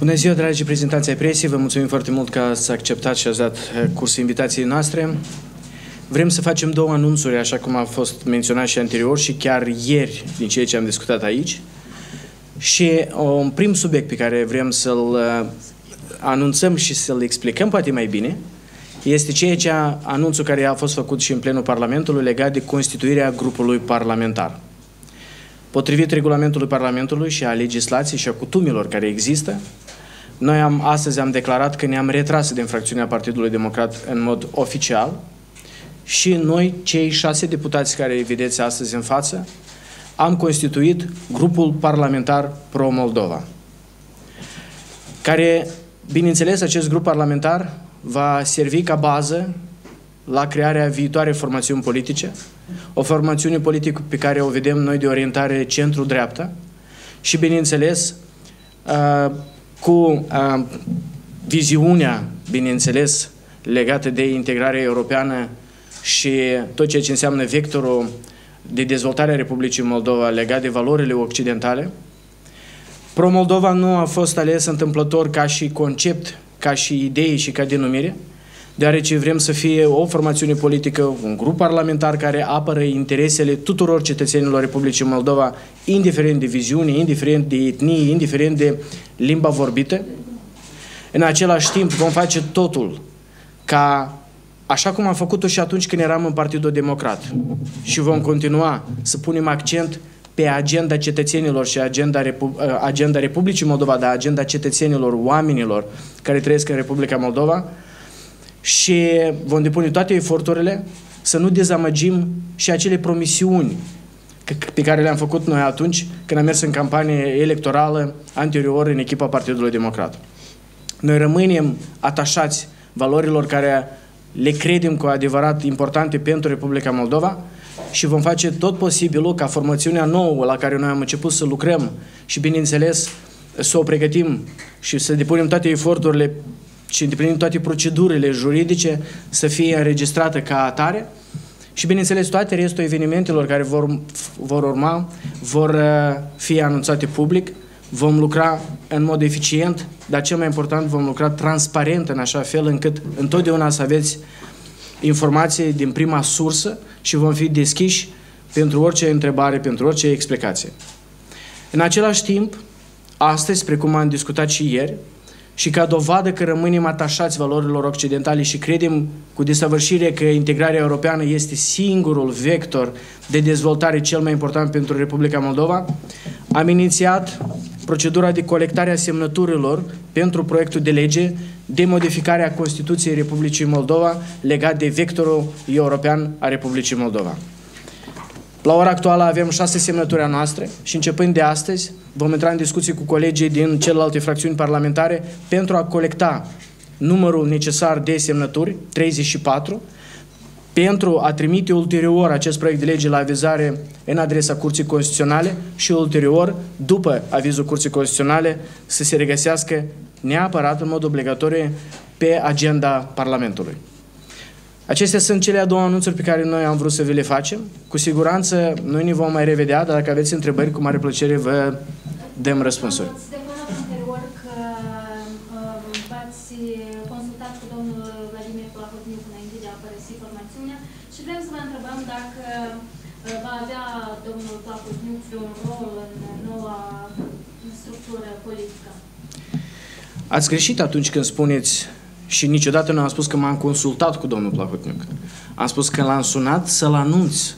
Bună ziua, dragi reprezentanți ai presiei, vă mulțumim foarte mult că ați acceptat și ați dat eh, curs invitației noastre. Vrem să facem două anunțuri, așa cum a fost menționat și anterior și chiar ieri din ceea ce am discutat aici. Și un prim subiect pe care vrem să-l eh, anunțăm și să-l explicăm poate mai bine este ceea ce anunțul care a fost făcut și în plenul Parlamentului legat de constituirea grupului parlamentar. Potrivit regulamentului Parlamentului și a legislației și a cutumilor care există, noi am, astăzi am declarat că ne-am retras din fracțiunea Partidului Democrat în mod oficial și noi, cei șase deputați care îi vedeți astăzi în față, am constituit grupul parlamentar Pro-Moldova, care, bineînțeles, acest grup parlamentar va servi ca bază la crearea viitoare formațiuni politice, o formațiune politică pe care o vedem noi de orientare centru-dreapta și, bineînțeles, uh, cu uh, viziunea, bineînțeles, legată de integrarea europeană și tot ceea ce înseamnă vectorul de dezvoltare a Republicii Moldova legat de valorile occidentale. Pro-Moldova nu a fost ales întâmplător ca și concept, ca și idei și ca denumire, deoarece vrem să fie o formațiune politică, un grup parlamentar care apără interesele tuturor cetățenilor Republicii Moldova, indiferent de viziune, indiferent de etnie, indiferent de limba vorbită. În același timp vom face totul ca, așa cum am făcut-o și atunci când eram în Partidul Democrat, și vom continua să punem accent pe agenda cetățenilor și agenda, Repu agenda Republicii Moldova, dar agenda cetățenilor, oamenilor care trăiesc în Republica Moldova, și vom depune toate eforturile să nu dezamăgim și acele promisiuni pe care le-am făcut noi atunci când am mers în campanie electorală anterior în echipa Partidului Democrat. Noi rămânem atașați valorilor care le credem cu adevărat importante pentru Republica Moldova și vom face tot posibilul ca formațiunea nouă la care noi am început să lucrăm și, bineînțeles, să o pregătim și să depunem toate eforturile și îndeplinim toate procedurile juridice să fie înregistrată ca atare și, bineînțeles, toate restul evenimentelor care vor, vor urma vor uh, fi anunțate public. Vom lucra în mod eficient, dar cel mai important vom lucra transparent în așa fel încât întotdeauna să aveți informații din prima sursă și vom fi deschiși pentru orice întrebare, pentru orice explicație. În același timp, astăzi, precum am discutat și ieri, și ca dovadă că rămânem atașați valorilor occidentale și credem cu desăvârșire că integrarea europeană este singurul vector de dezvoltare cel mai important pentru Republica Moldova, am inițiat procedura de colectare a semnăturilor pentru proiectul de lege de modificare a Constituției Republicii Moldova legat de vectorul european a Republicii Moldova. La ora actuală avem șase semnături a noastre și începând de astăzi vom intra în discuții cu colegii din celelalte fracțiuni parlamentare pentru a colecta numărul necesar de semnături, 34, pentru a trimite ulterior acest proiect de lege la avizare în adresa Curții Constituționale și ulterior, după avizul Curții Constituționale, să se regăsească neapărat în mod obligatoriu pe agenda Parlamentului. Acestea sunt cele a două anunțuri pe care noi am vrut să vi le facem. Cu siguranță noi ne vom mai revedea, dar dacă aveți întrebări, cu mare plăcere vă dăm răspunsuri. va avea domnul Plahotniuc un rol în noua structură politică? Ați greșit atunci când spuneți și niciodată nu am spus că m-am consultat cu domnul Plahotniuc. Am spus că l-am sunat să-l anunț.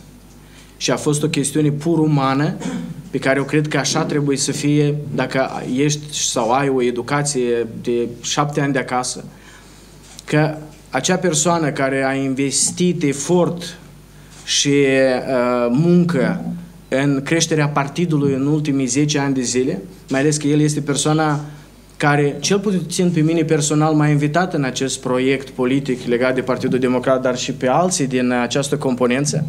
Și a fost o chestiune pur umană pe care eu cred că așa trebuie să fie dacă ești sau ai o educație de șapte ani de acasă. Că acea persoană care a investit efort și uh, muncă în creșterea partidului în ultimii 10 ani de zile, mai ales că el este persoana care, cel puțin pe mine personal, m-a invitat în acest proiect politic legat de Partidul Democrat, dar și pe alții din această componență.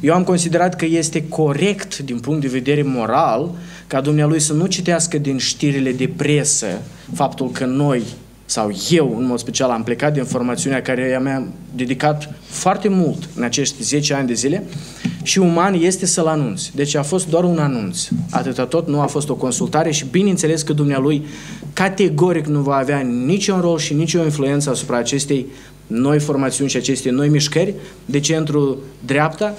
Eu am considerat că este corect, din punct de vedere moral, ca dumnealui să nu citească din știrile de presă faptul că noi, sau eu, în mod special, am plecat din formațiunea care mi-am dedicat foarte mult în acești 10 ani de zile, și uman este să-l anunți. Deci a fost doar un anunț. Atâta tot, nu a fost o consultare și bineînțeles că dumnealui categoric nu va avea niciun rol și nicio influență asupra acestei noi formațiuni și acestei noi mișcări de centru dreapta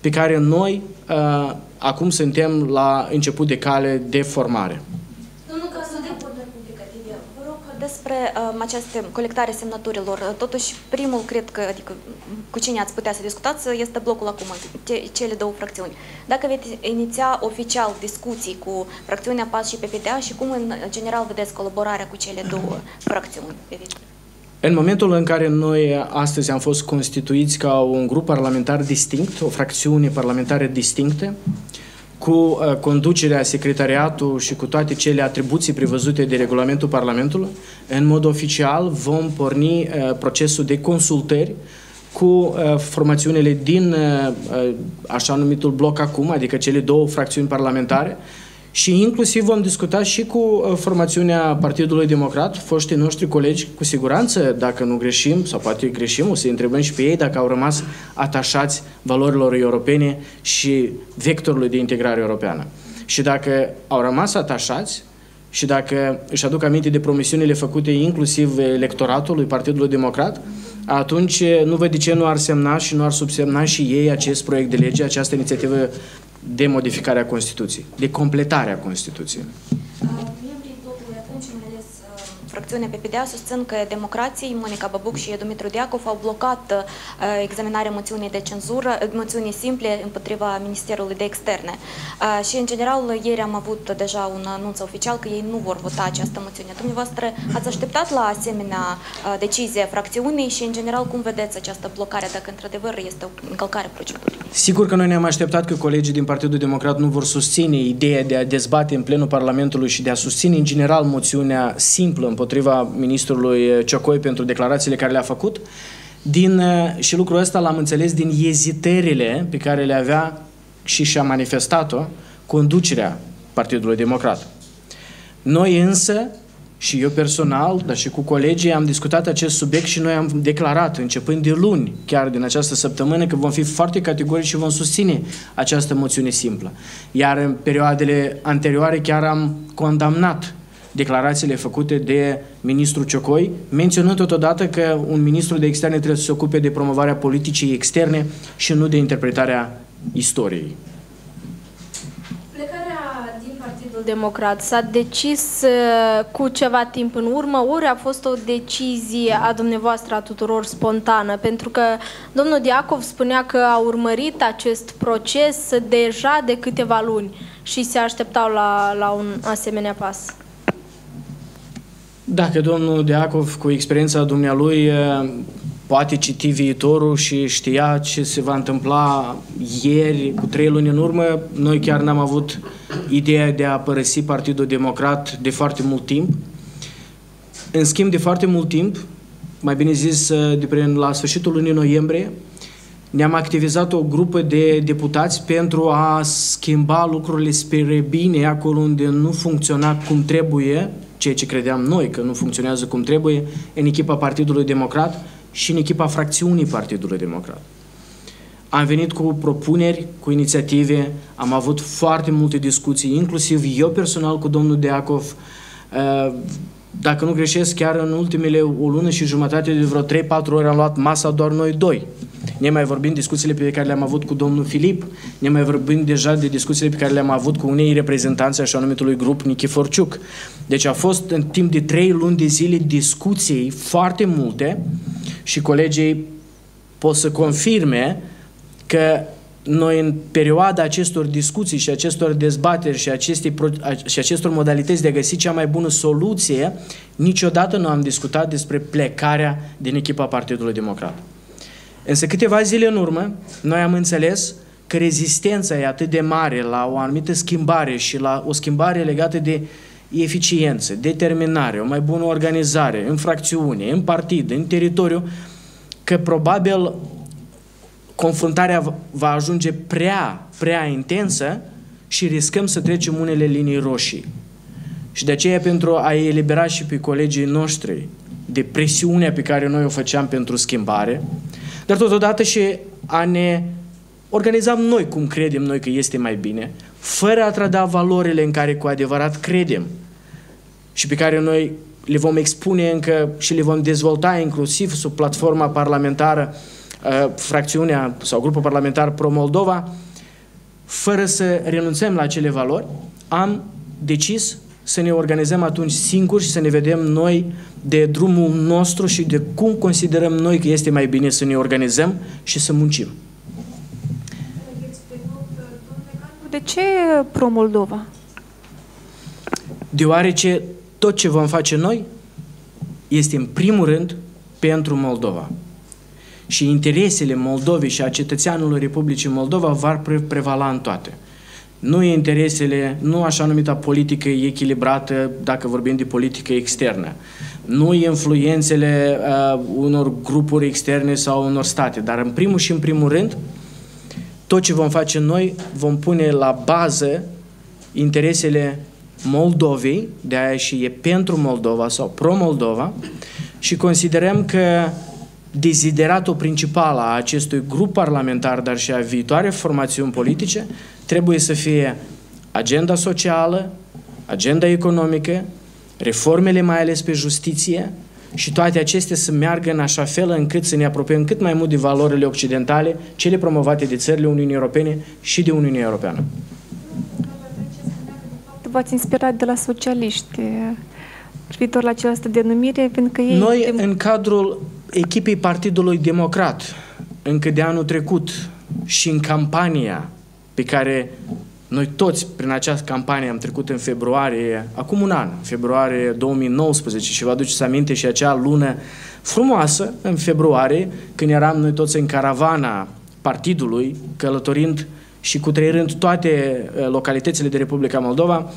pe care noi uh, acum suntem la început de cale de formare despre uh, această colectare semnăturilor. Totuși, primul, cred că, adică cu cine ați putea să discutați, este blocul acum, ce, cele două fracțiuni. Dacă veți iniția oficial discuții cu fracțiunea PAS și PPDA și cum, în general, vedeți colaborarea cu cele două fracțiuni pe viitor? În momentul în care noi astăzi am fost constituiți ca un grup parlamentar distinct, o fracțiune parlamentară distinctă, cu uh, conducerea secretariatul și cu toate cele atribuții prevăzute de regulamentul Parlamentului, în mod oficial vom porni uh, procesul de consultări cu uh, formațiunile din așa numitul bloc acum, adică cele două fracțiuni parlamentare, și inclusiv vom discuta și cu uh, formațiunea Partidului Democrat, foștii noștri colegi, cu siguranță, dacă nu greșim, sau poate greșim, o să întrebăm și pe ei dacă au rămas atașați valorilor europene și vectorului de integrare europeană. Și dacă au rămas atașați, și dacă își aduc aminte de promisiunile făcute inclusiv electoratului Partidului Democrat, atunci nu văd de ce nu ar semna și nu ar subsemna și ei acest proiect de lege, această inițiativă de modificare a Constituției, de completare a Constituției fracțiune PPDA susțin că democrații, Monica Babuc și Dumitru Diacov au blocat uh, examinarea moțiunii de cenzură, uh, moțiunii simple împotriva Ministerului de Externe. Uh, și, în general, ieri am avut deja un anunț oficial că ei nu vor vota această moțiune. Dumneavoastră ați așteptat la asemenea decizie fracțiunii și, în general, cum vedeți această blocare, dacă într-adevăr este o încălcare procedurii? Sigur că noi ne-am așteptat că colegii din Partidul Democrat nu vor susține ideea de a dezbate în plenul Parlamentului și de a susține, în general, moțiunea simplă împotriva împotriva ministrului Ciocoi pentru declarațiile care le-a făcut. Din, uh, și lucrul ăsta l-am înțeles din ezitările pe care le avea și și-a manifestat-o conducerea Partidului Democrat. Noi însă, și eu personal, dar și cu colegii, am discutat acest subiect și noi am declarat, începând de luni, chiar din această săptămână, că vom fi foarte categorici și vom susține această moțiune simplă. Iar în perioadele anterioare chiar am condamnat declarațiile făcute de ministrul Ciocoi, menționând totodată că un ministru de externe trebuie să se ocupe de promovarea politicii externe și nu de interpretarea istoriei. Plecarea din Partidul Democrat s-a decis uh, cu ceva timp în urmă, ori a fost o decizie a dumneavoastră a tuturor spontană, pentru că domnul Diacov spunea că a urmărit acest proces deja de câteva luni și se așteptau la, la un asemenea pas. Dacă domnul Deacov, cu experiența dumnealui, poate citi viitorul și știa ce se va întâmpla ieri, cu trei luni în urmă, noi chiar n-am avut ideea de a părăsi Partidul Democrat de foarte mult timp. În schimb, de foarte mult timp, mai bine zis, de prin la sfârșitul lunii noiembrie, ne-am activizat o grupă de deputați pentru a schimba lucrurile spre bine acolo unde nu funcționa cum trebuie ceea ce credeam noi că nu funcționează cum trebuie în echipa Partidului Democrat și în echipa fracțiunii Partidului Democrat. Am venit cu propuneri, cu inițiative, am avut foarte multe discuții, inclusiv eu personal cu domnul Deacov, uh, dacă nu greșesc, chiar în ultimele o lună și jumătate de vreo 3-4 ore am luat masa doar noi doi. Ne mai vorbim discuțiile pe care le-am avut cu domnul Filip, ne mai vorbim deja de discuțiile pe care le-am avut cu unei reprezentanți așa numitului grup Nichiforciuc. Deci a fost în timp de trei luni de zile discuții foarte multe și colegii pot să confirme că noi în perioada acestor discuții și acestor dezbateri și, aceste, și acestor modalități de a găsi cea mai bună soluție, niciodată nu am discutat despre plecarea din echipa Partidului Democrat. Însă câteva zile în urmă, noi am înțeles că rezistența e atât de mare la o anumită schimbare și la o schimbare legată de eficiență, determinare, o mai bună organizare în fracțiune, în partid, în teritoriu, că probabil confruntarea va ajunge prea, prea intensă și riscăm să trecem unele linii roșii. Și de aceea, pentru a elibera și pe colegii noștri de presiunea pe care noi o făceam pentru schimbare, dar totodată și a ne organizăm noi cum credem noi că este mai bine, fără a trăda valorile în care cu adevărat credem și pe care noi le vom expune încă și le vom dezvolta inclusiv sub platforma parlamentară, uh, fracțiunea sau grupul parlamentar Pro-Moldova, fără să renunțăm la acele valori, am decis să ne organizăm atunci singuri și să ne vedem noi de drumul nostru și de cum considerăm noi că este mai bine să ne organizăm și să muncim. De ce pro-Moldova? Deoarece tot ce vom face noi este în primul rând pentru Moldova. Și interesele Moldovei și a cetățeanului Republicii Moldova vor prevala în toate. Nu interesele, nu așa numita politică echilibrată, dacă vorbim de politică externă. Nu influențele uh, unor grupuri externe sau unor state, dar în primul și în primul rând, tot ce vom face noi, vom pune la bază interesele Moldovei, de aia și e pentru Moldova sau pro-Moldova, și considerăm că dezideratul principal a acestui grup parlamentar, dar și a viitoare formațiuni politice, trebuie să fie agenda socială, agenda economică, reformele mai ales pe justiție și toate acestea să meargă în așa fel încât să ne apropiem cât mai mult de valorile occidentale, cele promovate de țările Uniunii Europene și de Uniunea Europeană. V-ați inspirat de la socialiști privitor la această denumire, pentru că ei... Noi, în cadrul echipei Partidului Democrat, încă de anul trecut și în campania pe care noi toți prin această campanie am trecut în februarie, acum un an, februarie 2019 și vă aduceți aminte și acea lună frumoasă în februarie, când eram noi toți în caravana partidului, călătorind și cutrăirând toate uh, localitățile de Republica Moldova,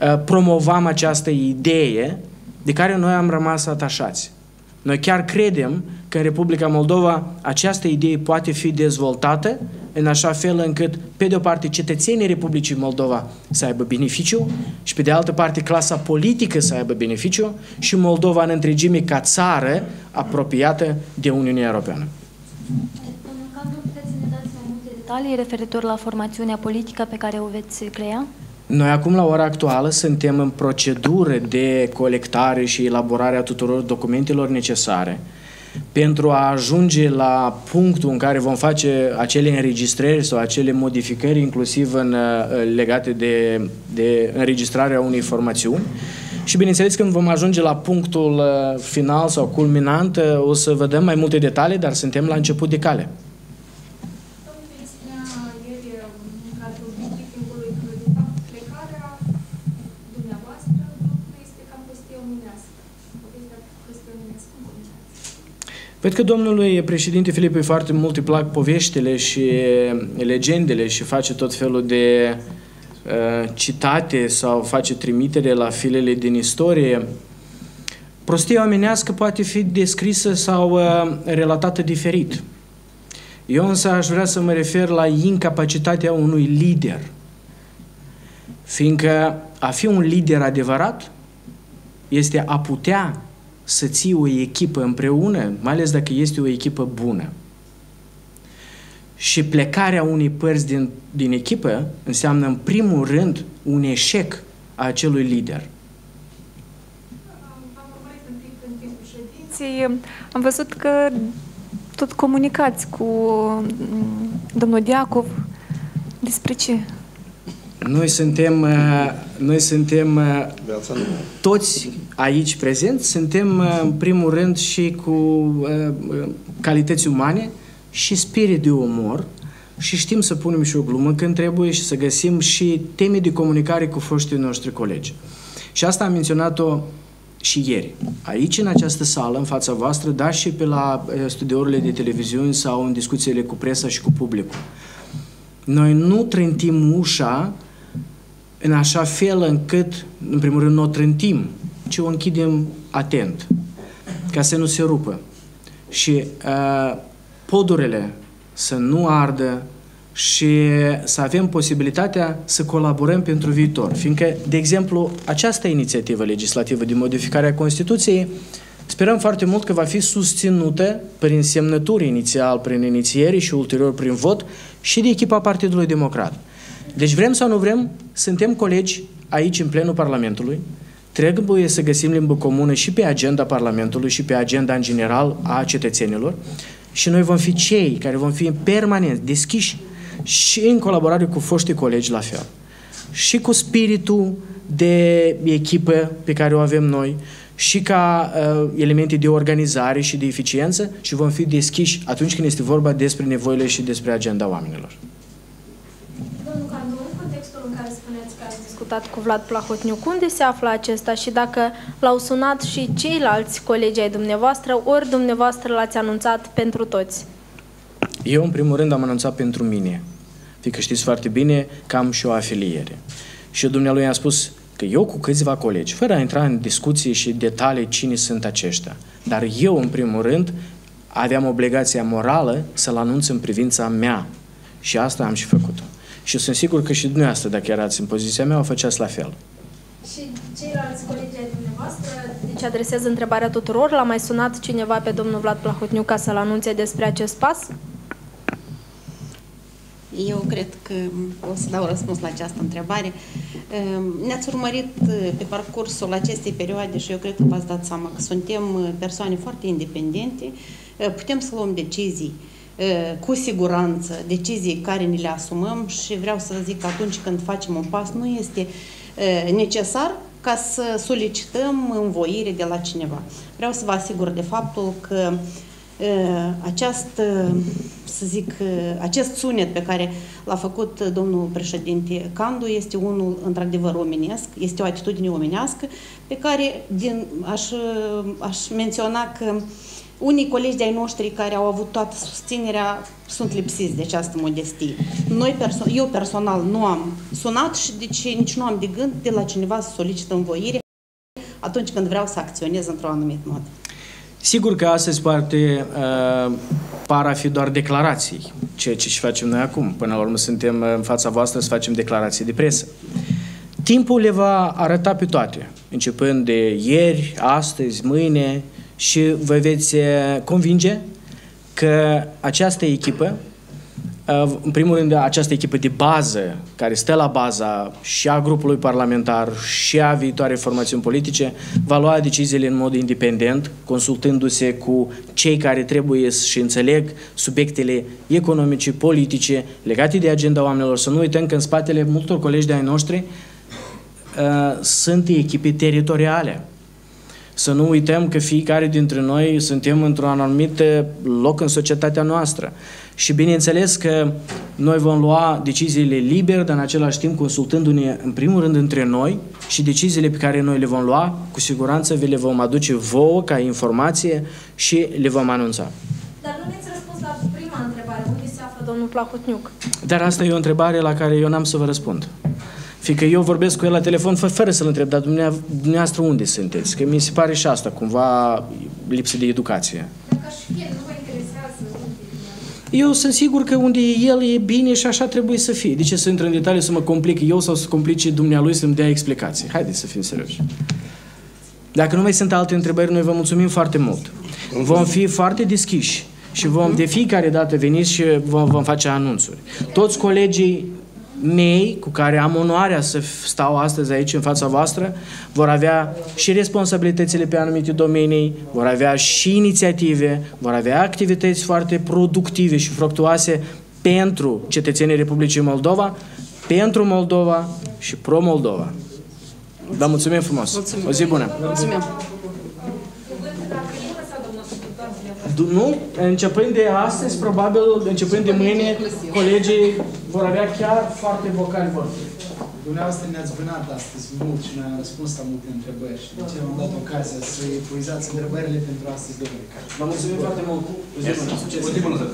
uh, promovam această idee de care noi am rămas atașați. Noi chiar credem că în Republica Moldova această idee poate fi dezvoltată în așa fel încât, pe de o parte, cetățenii Republicii Moldova să aibă beneficiu și, pe de altă parte, clasa politică să aibă beneficiu și Moldova în întregime ca țară apropiată de Uniunea Europeană. Domnul Cadru, puteți să ne dați mai multe detalii referitor la formațiunea politică pe care o veți crea? Noi acum, la ora actuală, suntem în procedură de colectare și elaborare a tuturor documentelor necesare pentru a ajunge la punctul în care vom face acele înregistrări sau acele modificări, inclusiv în, uh, legate de, de înregistrarea unei formațiuni. Și bineînțeles, când vom ajunge la punctul uh, final sau culminant, uh, o să vă dăm mai multe detalii, dar suntem la început de cale. Văd că domnului președinte Filipe foarte mult îi plac poveștile și legendele și face tot felul de uh, citate sau face trimitere la filele din istorie. Prostia omenească poate fi descrisă sau uh, relatată diferit. Eu însă aș vrea să mă refer la incapacitatea unui lider. Fiindcă a fi un lider adevărat este a putea să ții o echipă împreună, mai ales dacă este o echipă bună. Și plecarea unei părți din, din echipă înseamnă în primul rând un eșec a acelui lider. Am văzut că tot comunicați cu mm, domnul Diacov despre ce? Noi suntem, uh, noi suntem uh, toți aici prezenți, suntem uh, în primul rând și cu calități umane și spirit de umor și știm să punem și o glumă când trebuie și să găsim și teme de comunicare cu foștii noștri colegi. Și asta am menționat-o și ieri. Aici, în această sală, în fața voastră, dar și pe la studiourile de televiziuni sau în discuțiile cu presa și cu publicul. Noi nu trântim ușa în așa fel încât, în primul rând, nu o trântim, ci o închidem atent, ca să nu se rupă. Și uh, podurile să nu ardă și să avem posibilitatea să colaborăm pentru viitor. Fiindcă, de exemplu, această inițiativă legislativă de modificare a Constituției Sperăm foarte mult că va fi susținută prin semnături inițial, prin inițiere și ulterior prin vot și de echipa Partidului Democrat. Deci vrem sau nu vrem, suntem colegi aici în plenul Parlamentului, trebuie să găsim limbă comună și pe agenda Parlamentului și pe agenda în general a cetățenilor și noi vom fi cei care vom fi permanent deschiși și în colaborare cu foștii colegi la fel. Și cu spiritul de echipă pe care o avem noi și ca uh, elemente de organizare și de eficiență și vom fi deschiși atunci când este vorba despre nevoile și despre agenda oamenilor. Domnul Candu, în contextul în care spuneți că ați discutat cu Vlad Plahotniuc, unde se află acesta și dacă l-au sunat și ceilalți colegi ai dumneavoastră, ori dumneavoastră l-ați anunțat pentru toți? Eu, în primul rând, am anunțat pentru mine, fiindcă știți foarte bine că am și o afiliere. Și dumnealui i-am spus că eu cu câțiva colegi, fără a intra în discuții și detalii cine sunt aceștia, dar eu, în primul rând, aveam obligația morală să-l anunț în privința mea. Și asta am și făcut-o. Și sunt sigur că și dumneavoastră, dacă erați în poziția mea, o făceați la fel. Și ceilalți colegi ai dumneavoastră, deci adresez întrebarea tuturor, l-a mai sunat cineva pe domnul Vlad Plahotniuc ca să-l anunțe despre acest pas? Eu cred că o să dau răspuns la această întrebare. Ne-ați urmărit pe parcursul acestei perioade și eu cred că v-ați dat seama că suntem persoane foarte independente, putem să luăm decizii cu siguranță, decizii care ni le asumăm și vreau să zic că atunci când facem un pas nu este necesar ca să solicităm învoire de la cineva. Vreau să vă asigur de faptul că această, să zic, acest sunet pe care l-a făcut domnul președinte Candu este unul într-adevăr omenesc, este o atitudine omenească pe care din, aș, aș menționa că unii colegi de-ai noștri care au avut toată susținerea sunt lipsiți de această modestie. Noi perso- eu personal nu am sunat și deci nici nu am de gând de la cineva să solicită învoire atunci când vreau să acționez într-un anumit mod. Sigur că astăzi poate uh, par a fi doar declarații, ceea ce și facem noi acum. Până la urmă suntem în fața voastră să facem declarații de presă. Timpul le va arăta pe toate, începând de ieri, astăzi, mâine și vă veți convinge că această echipă în primul rând, această echipă de bază, care stă la baza și a grupului parlamentar și a viitoare formațiuni politice, va lua deciziile în mod independent, consultându-se cu cei care trebuie și înțeleg subiectele economice, politice, legate de agenda oamenilor. Să nu uităm că în spatele multor colegi de-ai noștri uh, sunt echipe teritoriale. Să nu uităm că fiecare dintre noi suntem într-un anumit loc în societatea noastră. Și bineînțeles că noi vom lua deciziile liber, dar în același timp consultându-ne în primul rând între noi și deciziile pe care noi le vom lua, cu siguranță vi le vom aduce vouă ca informație și le vom anunța. Dar nu mi-ați răspuns la prima întrebare, unde se află domnul Plahotniuc? Dar asta e o întrebare la care eu n-am să vă răspund. Fiindcă eu vorbesc cu el la telefon fără, fără să-l întreb, dar dumneavoastră unde sunteți? Că mi se pare și asta cumva lipsă de educație. Dacă aș fi, nu vă interesează eu sunt sigur că unde e el e bine și așa trebuie să fie. De ce să intră în detaliu să mă complic eu sau să complice dumnealui să-mi dea explicații? Haideți să fim serioși. Dacă nu mai sunt alte întrebări, noi vă mulțumim foarte mult. Vom fi foarte deschiși și vom de fiecare dată veniți și vom, vom face anunțuri. Toți colegii mei, cu care am onoarea să stau astăzi aici în fața voastră, vor avea și responsabilitățile pe anumite domenii, vor avea și inițiative, vor avea activități foarte productive și fructuoase pentru cetățenii Republicii Moldova, pentru Moldova și pro-Moldova. Vă mulțumim frumos! Mulțumim. O zi bună! Mulțumim! Nu, începând de astăzi, probabil, începând de mâine, colegii vor avea chiar foarte vocali vorbi. Dumneavoastră ne-ați vânat astăzi mult și ne-a răspuns la multe întrebări și de ce am dat ocazia să epuizați întrebările pentru astăzi, domnule Cari. Vă mulțumim foarte mult! O zi bună! Succes! O zi bună!